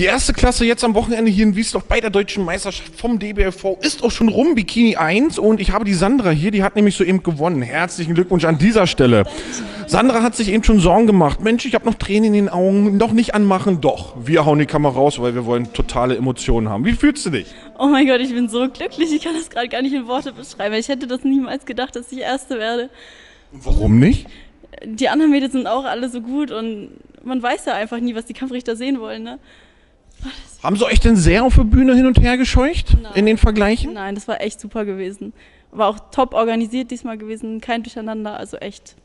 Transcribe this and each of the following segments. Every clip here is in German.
Die erste Klasse jetzt am Wochenende hier in Wiesloch bei der deutschen Meisterschaft vom DBFV ist auch schon rum, Bikini 1. Und ich habe die Sandra hier, die hat nämlich so eben gewonnen. Herzlichen Glückwunsch an dieser Stelle. Sandra hat sich eben schon Sorgen gemacht. Mensch, ich habe noch Tränen in den Augen. Noch nicht anmachen. Doch, wir hauen die Kamera raus, weil wir wollen totale Emotionen haben. Wie fühlst du dich? Oh mein Gott, ich bin so glücklich. Ich kann das gerade gar nicht in Worte beschreiben. Ich hätte das niemals gedacht, dass ich Erste werde. Warum nicht? Die anderen Mädels sind auch alle so gut und man weiß ja einfach nie, was die Kampfrichter sehen wollen. Ne? Haben sie euch denn sehr auf der Bühne hin und her gescheucht Nein. in den Vergleichen? Nein, das war echt super gewesen. War auch top organisiert diesmal gewesen, kein Durcheinander, also echt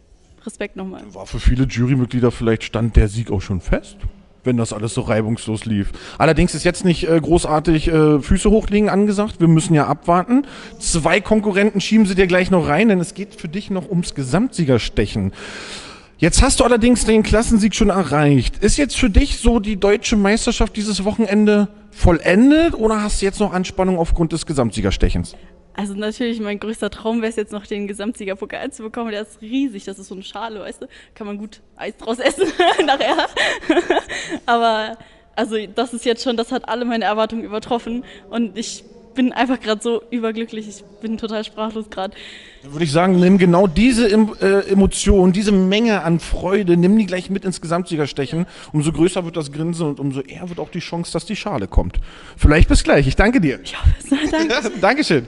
Respekt nochmal. War für viele Jurymitglieder vielleicht stand der Sieg auch schon fest, wenn das alles so reibungslos lief. Allerdings ist jetzt nicht äh, großartig äh, Füße hochlegen angesagt. Wir müssen ja abwarten. Zwei Konkurrenten schieben sie dir gleich noch rein, denn es geht für dich noch ums Gesamtsiegerstechen. Jetzt hast du allerdings den Klassensieg schon erreicht. Ist jetzt für dich so die deutsche Meisterschaft dieses Wochenende vollendet oder hast du jetzt noch Anspannung aufgrund des Gesamtsiegerstechens? Also natürlich, mein größter Traum wäre es jetzt noch, den Gesamtsiegerpokal zu bekommen. Der ist riesig, das ist so eine Schale, weißt du? Kann man gut Eis draus essen nachher. Aber also das ist jetzt schon, das hat alle meine Erwartungen übertroffen. Und ich bin einfach gerade so überglücklich. Ich bin total sprachlos gerade. Dann würde ich sagen, nimm genau diese äh, Emotion, diese Menge an Freude, nimm die gleich mit ins Gesamtsiegerstechen. Umso größer wird das Grinsen und umso eher wird auch die Chance, dass die Schale kommt. Vielleicht bis gleich. Ich danke dir. Ich hoffe es. Danke. Dankeschön.